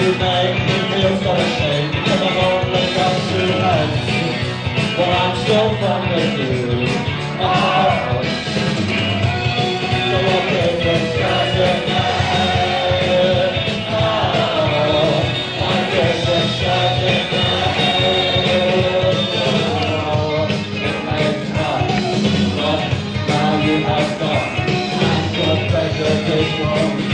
you make me feel so ashamed Because I've only got two hands But I'm still you oh. So oh. I. It makes sense But now you have gone I'm so better this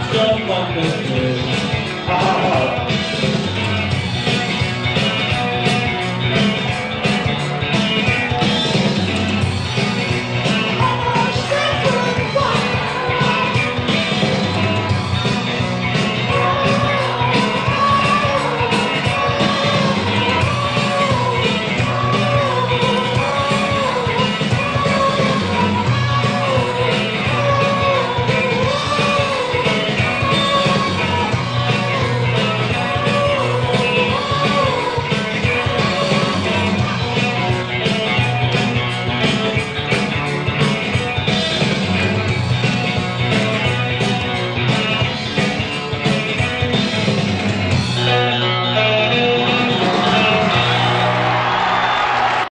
Someone to